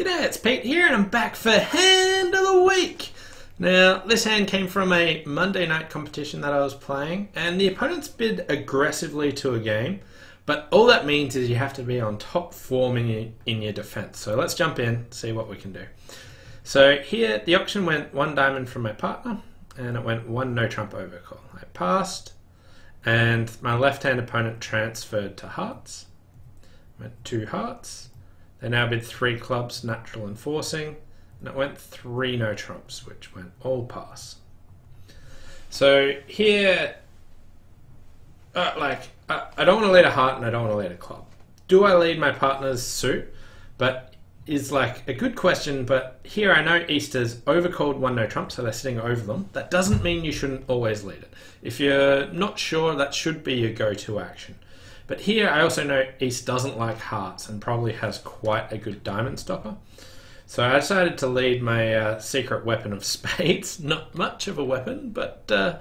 G'day, it's Pete here, and I'm back for Hand of the Week. Now, this hand came from a Monday night competition that I was playing, and the opponents bid aggressively to a game, but all that means is you have to be on top form in your, in your defense. So let's jump in, see what we can do. So here, the auction went one diamond from my partner, and it went one no trump overcall. I passed, and my left hand opponent transferred to hearts. Went two hearts they now bid three clubs, natural and forcing, and it went three no trumps, which went all pass. So here, uh, like, uh, I don't want to lead a heart and I don't want to lead a club. Do I lead my partner's suit? But is like a good question, but here I know Easter's overcalled one no trump, so they're sitting over them. That doesn't mean you shouldn't always lead it. If you're not sure, that should be your go-to action. But here I also know East doesn't like hearts and probably has quite a good diamond stopper. So I decided to lead my uh, secret weapon of spades. Not much of a weapon, but uh,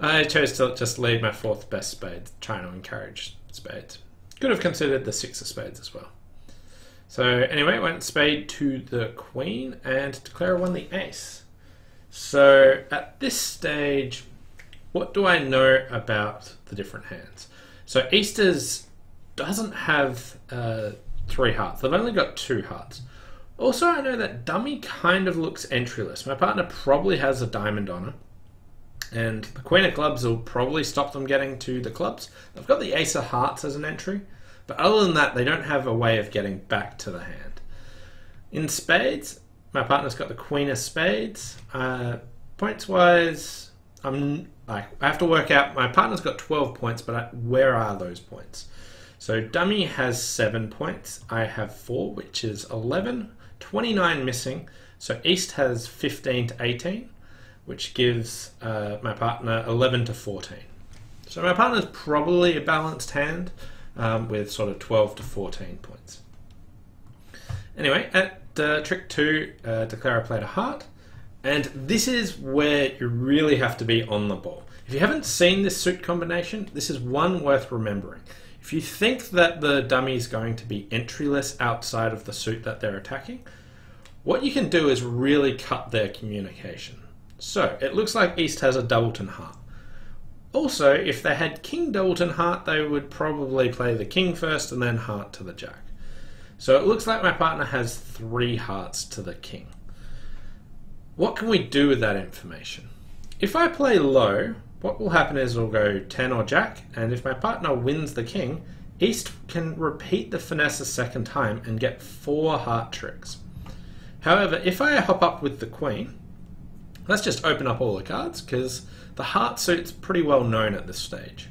I chose to just lead my fourth best spade, trying to encourage spades. Could have considered the six of spades as well. So anyway, went spade to the queen and Declarer won the ace. So at this stage, what do I know about the different hands? So Easter's doesn't have uh, three hearts. They've only got two hearts. Also, I know that Dummy kind of looks entryless. My partner probably has a diamond on her. And the Queen of Clubs will probably stop them getting to the clubs. They've got the Ace of Hearts as an entry. But other than that, they don't have a way of getting back to the hand. In Spades, my partner's got the Queen of Spades. Uh, points wise, I'm like I have to work out. My partner's got 12 points, but I, where are those points? So dummy has seven points. I have four, which is 11. 29 missing. So East has 15 to 18, which gives uh, my partner 11 to 14. So my partner's probably a balanced hand um, with sort of 12 to 14 points. Anyway, at uh, trick two, uh, declare a play to heart. And this is where you really have to be on the ball. If you haven't seen this suit combination, this is one worth remembering. If you think that the dummy is going to be entryless outside of the suit that they're attacking, what you can do is really cut their communication. So it looks like East has a Doubleton heart. Also, if they had King Doubleton heart, they would probably play the King first and then heart to the Jack. So it looks like my partner has three hearts to the King. What can we do with that information? If I play low, what will happen is it'll go 10 or jack, and if my partner wins the king, East can repeat the finesse a second time and get four heart tricks. However, if I hop up with the queen, let's just open up all the cards because the heart suit's pretty well known at this stage.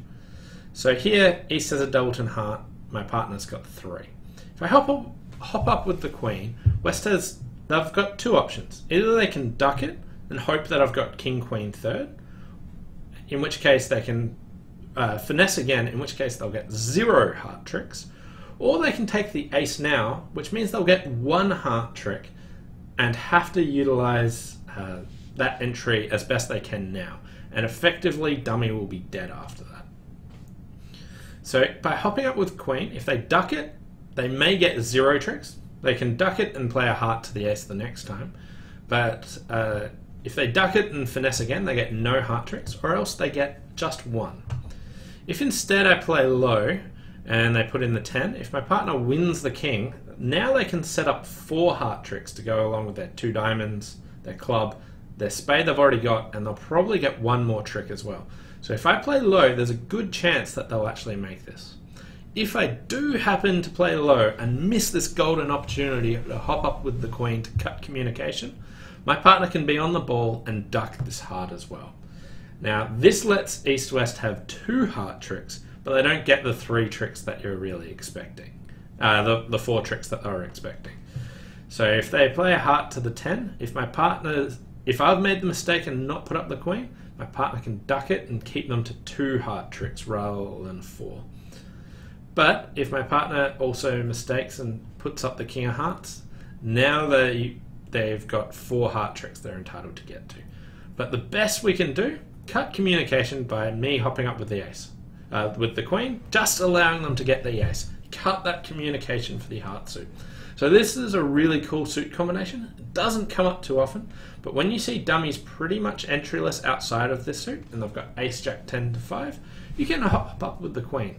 So here, East has a Doubleton heart, my partner's got three. If I hop up, hop up with the queen, West has they've got two options. Either they can duck it and hope that I've got king, queen, third, in which case they can uh, finesse again, in which case they'll get zero heart tricks, or they can take the ace now, which means they'll get one heart trick and have to utilize uh, that entry as best they can now. And effectively, dummy will be dead after that. So by hopping up with queen, if they duck it, they may get zero tricks, they can duck it and play a heart to the ace the next time, but uh, if they duck it and finesse again, they get no heart tricks, or else they get just one. If instead I play low and they put in the 10, if my partner wins the king, now they can set up four heart tricks to go along with their two diamonds, their club, their spade they've already got, and they'll probably get one more trick as well. So if I play low, there's a good chance that they'll actually make this if I do happen to play low and miss this golden opportunity to hop up with the queen to cut communication, my partner can be on the ball and duck this heart as well. Now, this lets East West have two heart tricks, but they don't get the three tricks that you're really expecting. Uh, the, the four tricks that they were expecting. So if they play a heart to the 10, if my partner, if I've made the mistake and not put up the queen, my partner can duck it and keep them to two heart tricks rather than four. But if my partner also mistakes and puts up the King of Hearts, now they they've got four heart tricks they're entitled to get to. But the best we can do, cut communication by me hopping up with the ace, uh, with the queen, just allowing them to get the ace. Cut that communication for the heart suit. So this is a really cool suit combination. It doesn't come up too often, but when you see dummies pretty much entryless outside of this suit, and they've got ace jack 10 to 5, you can hop up with the queen.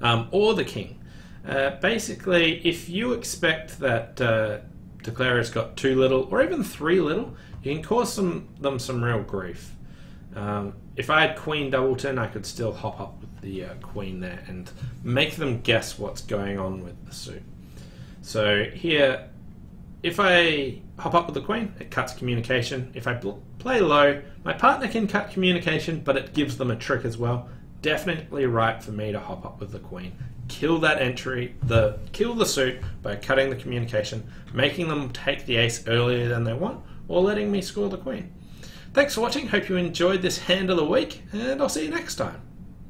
Um, or the king. Uh, basically, if you expect that uh, has got two little, or even three little, you can cause some, them some real grief. Um, if I had queen doubleton, I could still hop up with the uh, queen there and make them guess what's going on with the suit. So here, if I hop up with the queen, it cuts communication. If I play low, my partner can cut communication, but it gives them a trick as well. Definitely right for me to hop up with the queen. Kill that entry, the kill the suit by cutting the communication, making them take the ace earlier than they want, or letting me score the queen. Thanks for watching. Hope you enjoyed this hand of the week, and I'll see you next time.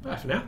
Bye for now.